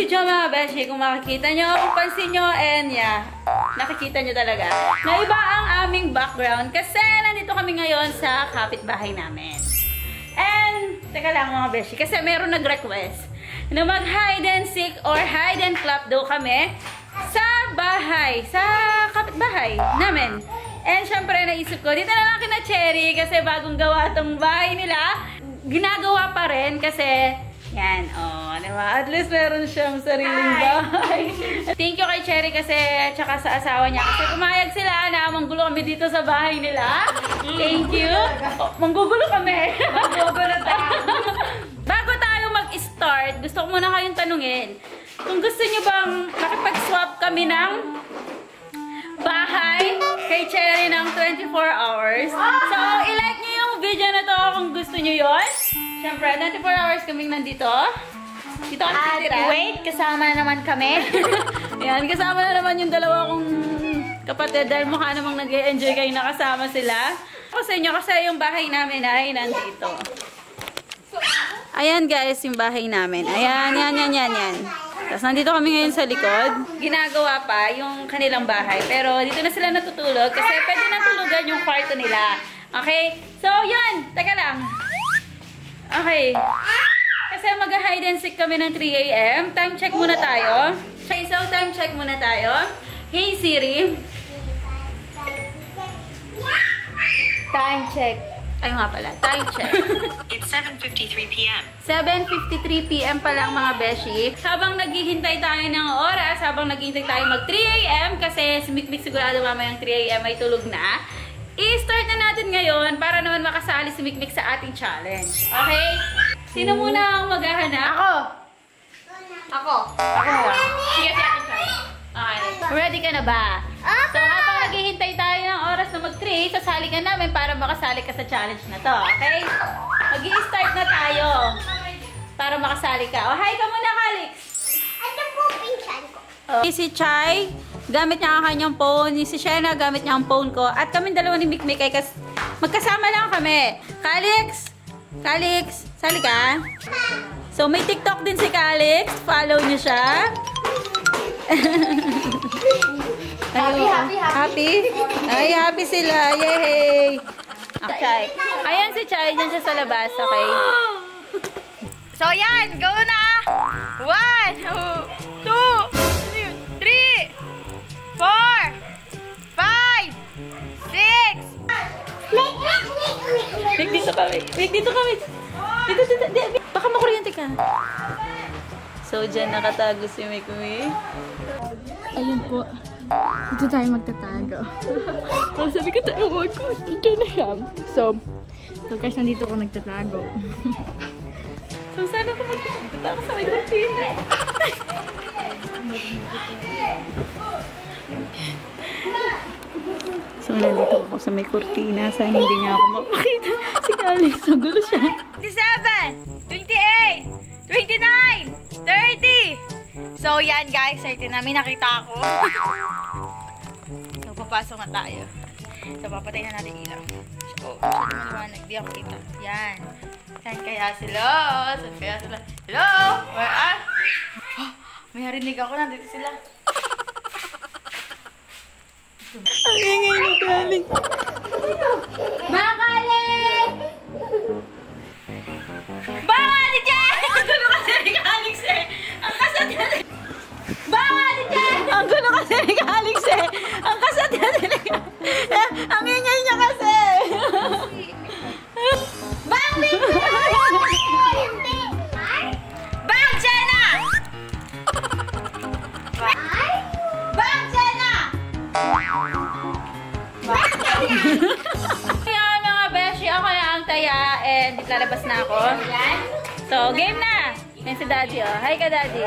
video mga beshi, kung makikita nyo, kung pansin nyo, and yeah, nakikita nyo talaga, na iba ang aming background kasi nandito kami ngayon sa kapitbahay namin. And, teka lang mga beshi, kasi meron nag-request na mag hide and seek or hide and clap daw kami sa bahay, sa kapitbahay namin. And syempre, naisip ko, dito na lang kina Cherry kasi bagong gawa tong bahay nila. Ginagawa pa rin kasi, yan, oh, di ba? At least meron siyang sariling bahay. Thank you kay Cherry kasi, tsaka sa asawa niya. Kasi pumayag sila na manggulo kami dito sa bahay nila. Thank you. Oh, manggugulo kami. Manggugulo tayo. Bago tayo mag-start, gusto ko muna kayong tanungin. Kung gusto niyo bang makipag-swap kami ng bahay kay Cherry ng 24 hours. So, ilike niyo yung video na to kung gusto niyo yon. Siyempre, 24 hours kaming nandito. Dito kami At titira. wait, kasama na naman kami. Yan, kasama na naman yung dalawa kong kapatid dahil mukha namang nag enjoy kayo nakasama sila. Ako sa inyo kasi yung bahay namin ay nandito. Ayan guys, yung bahay namin. Ayan, yan, yan, yan, yan. Tapos nandito kami ngayon sa likod. Ginagawa pa yung kanilang bahay. Pero dito na sila natutulog kasi pwede na tulugan yung kwarto nila. Okay? So, yan. Teka lang. Okay. Kasi mag-hide and seek kami ng 3 a.m. Time check muna tayo. Okay, so time check muna tayo. Hey Siri. Time check. Ay nga pala, time check. It's 7.53 p.m. 7.53pm pa lang mga beshi. Habang naghihintay tayo ng oras, habang naghihintay tayo mag 3am, kasi sumikmik sigurado mamayang 3am ay tulog na, i-start na natin ngayon para naman makasali sumikmik sa ating challenge. Okay? Sino muna ang maghahanap? Ako. Ako. Ako muna. Sige, si Ate Chai. Okay. Ready ka na ba? So, habang naghihintay tayo ng oras na mag-3, sasali ka namin para makasali ka sa challenge na to. Okay? mag start na tayo. Para makasali ka. O, hi ka muna, Calix. Ito po pinsan ko. Okay, si Chai, gamit niya ang kanyang phone. Si Shena, gamit niya ang phone ko. At kami dalawa ni Mikmik ay kas magkasama lang kami. Calix, Calix, sali ka. So, may TikTok din si Calix. Follow niyo siya. Happy, happy, happy. Ay, happy sila. Yay! Chai. Ayan si Chai, siya sa labas. Okay. So yan, go na! One, two, three, four, five, six. Wait, dito kami. Wait, dito kami. Dito, dito, dito. Baka makuryente ka. So, dyan nakatago si Mikumi. Ayun po. Dito tayo magtatago. so, sabi ko tayo, wag ko. Dito na siya. So, so guys, nandito ko nagtatago. so, sana ko magtatago sa may kurtina. So, nandito ako sa may kurtina. Sana hindi niya ako makakita. Alex, nagulo siya. 27, 28, 29, 30. So yan guys, 30 namin nakita ako. so papasok na tayo. So papatay na natin ilaw. Oh, masyado maliwanag. Di ako kita. Yan. Saan kaya sila? Saan kaya sila? Hello? Where are? Oh, may narinig ako. Nandito sila. Lalabas na ako. So, game na! Yan si Daddy, oh. Hi ka, Daddy.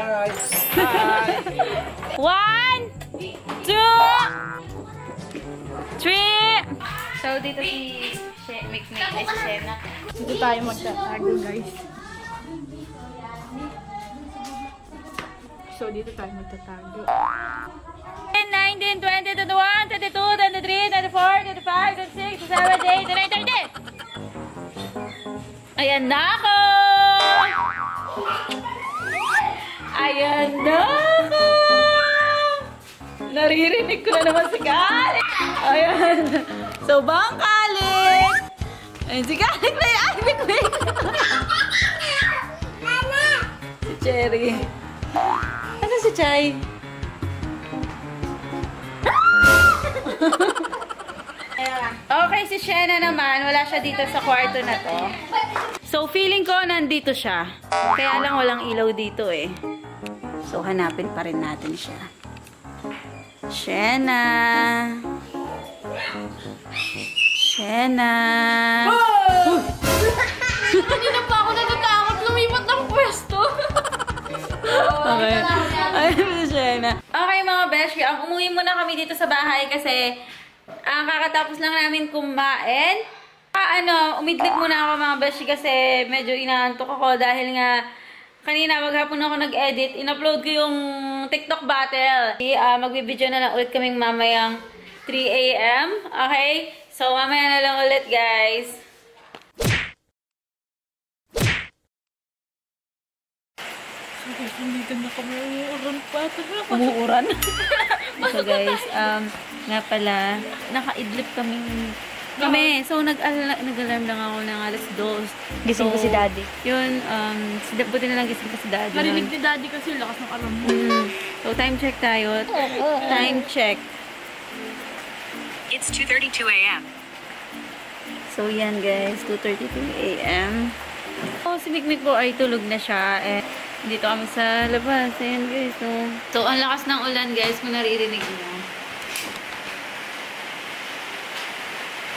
One, two, three. So, dito si Mik ay si Shena. Dito tayo magtatago, guys. So, dito tayo magtatago. 19, 20, 21, 22, 23, 24, 25, 26, 27, 28, 29, 30! Ayan na ako! Ayan na ako! Naririnig ko na naman si Kalik. Ayan. So, bang Kalik? Ayan si Kalik na Ay, wait, wait. Si Cherry. Ano si Chay? Okay, si Shena naman, wala siya dito sa kwarto na to. So, feeling ko nandito siya. Kaya lang walang ilaw dito eh. So, hanapin pa rin natin siya. Shena. Shena. Hindi na pa ako natatakot lumipat ng pwesto. Okay. Ayun si Shena. Okay mga besh, ang umuwi muna kami dito sa bahay kasi ang kakatapos lang namin kumain. Ano, umidlip muna ako mga besh kasi medyo inaantok ako dahil nga kanina maghapon ako nag-edit. In-upload ko yung TikTok battle. Uh, Magbibideo na lang ulit kaming mamayang 3 a.m. Okay? So, mamaya na lang ulit guys. Umuuran. so guys, um, nga pala, nakaidlip kaming kami. So, nag-al- nag-alarm lang ako ng alas 2. Gising ko si Daddy. Yun, um, si, buti na lang gising ko si daddy. Narinig ni Daddy kasi yung lakas ng alam mo. Mm. So, time check tayo. Time check. It's 2:32 a.m. So, yan guys, 2.32 a.m. Oh, si Mikmik po ay tulog na siya. Eh, dito kami sa labas. Ayan guys, so. So, ang lakas ng ulan guys, kung naririnig niyo.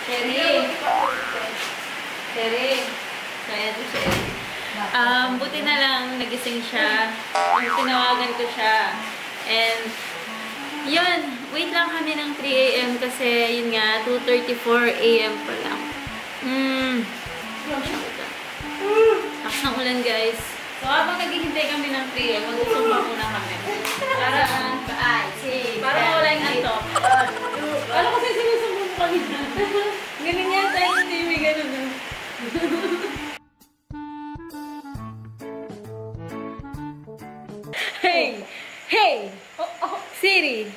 Cherry! Cherry! So, ayan po siya. Um, buti na lang nagising siya. Tinawagan ko siya. And, yun, wait lang kami ng 3 a.m. kasi yun nga, 2.34 a.m. pa lang. Hmm. Lakas ng ulan, guys. So, habang naghihintay kami ng 3 a.m., magsusumpa muna kami. Para, para wala yung antok. Ano kasi sinusumpa mo kami na? Ganun yan tayo sa TV, ganun. Hey! Hey! Siri!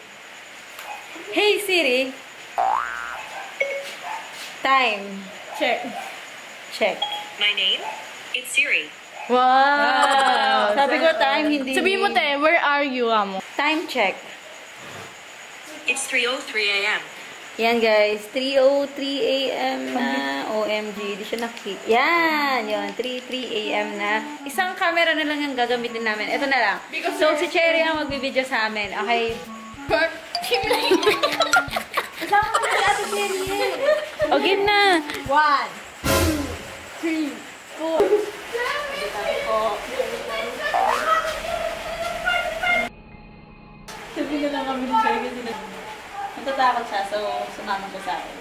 Hey Siri! Time. Check. Check. My name? It's Siri. Wow! Sabi ko time, hindi... Sabihin mo, te, where are you, amo? Time check. It's 3:03 a.m. Yan guys, 3.03 a.m. na. OMG, di siya nakikita. Yan, yun, 3.3 a.m. na. Isang camera na lang yung gagamitin namin. Ito na lang. So, si Cherry ang magbibideo sa amin. Okay? Kasama ko na si Ate Cherry. O, game na. One, natatakot siya. So, sumama siya sa akin.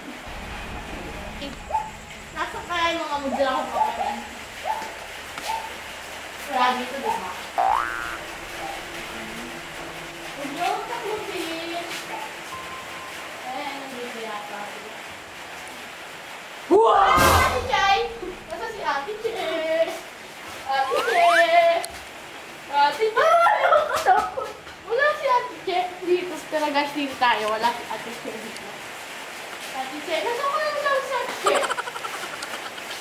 Nasa kaya yung mga mudra ko pa kami. Grabe ito, diba? Huwag kang lupin. Eh, nandito yata. Wow! Ate Chay! Nasa si Ate Chay? Ate Chay! Ate Chay! Nakakatakot! Wala si Ate Chay dito. Pero guys, dito tayo. Wala si Ate Chay dito. Ate Chay, nasa ko lang daw si Ate Chay? Chay! Ate Chay! Nagtago ako sa labas, tumakbo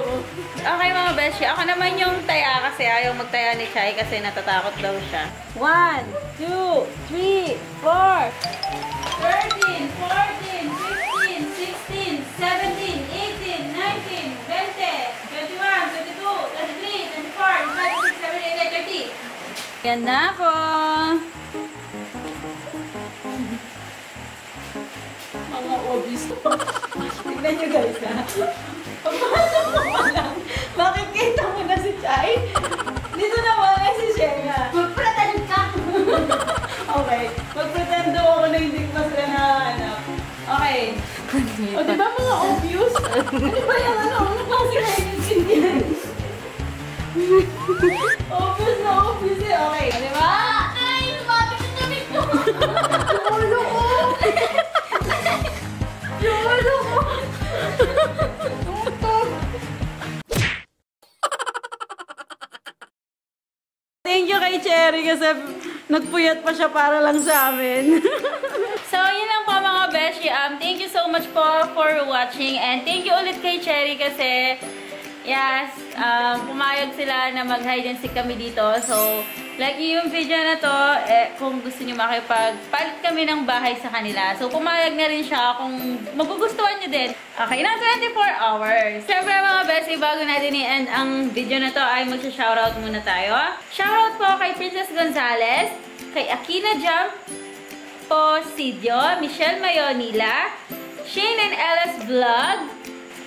ako. Okay mga beshi, ako naman yung taya kasi ayaw magtaya ni Chai kasi natatakot daw siya. 1, 2, 3, 4, Yan na ako. Mga obvious Tignan nyo guys ha. Pagpasok mo pa lang, makikita mo na si Chai. Dito naman ay si Shena. Magpratend ka! Okay. Mag-pretend daw ako na hindi ko sila nakahanap. Okay. O di ba mga obvious? Ano ba yung ano? Obvious. Okay. O di ba? Ay, lumapit ang damit ko! Ulo ko! Thank you Cherry kasi nagpuyat pa siya para lang sa amin. so, yun lang po mga beshi. Um, thank you so much po for watching and thank you ulit kay Cherry kasi yes, um, pumayag sila na mag-hide and seek kami dito. So, like yung video na to, eh, kung gusto niyo makipagpalit kami ng bahay sa kanila. So, pumayag na rin siya kung magugustuhan niyo din. Okay, na 24 hours. Siyempre mga bestie, bago natin i-end ang video na to, ay magsha-shoutout muna tayo. Shoutout po kay Princess Gonzalez, kay Akina Jump, po Sidio, Michelle Mayonila, Shane and Ellis Vlog,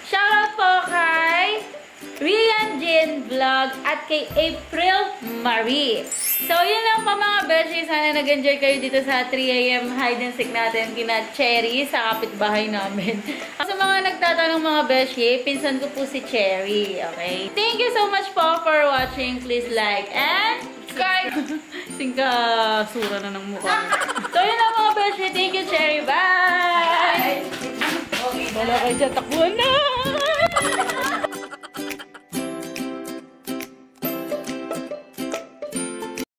shoutout po kay Rian Jin Vlog at kay April Marie. So, yun lang po mga beshi. Sana nag-enjoy kayo dito sa 3am hide and seek natin kina Cherry sa kapitbahay namin. sa mga nagtatanong mga beshi, pinsan ko po si Cherry. Okay? Thank you so much po for watching. Please like and subscribe. Singka sura na ng mukha. so, yun lang mga beshi. Thank you, Cherry. Bye! Wala kayo dyan. Takbuhan na!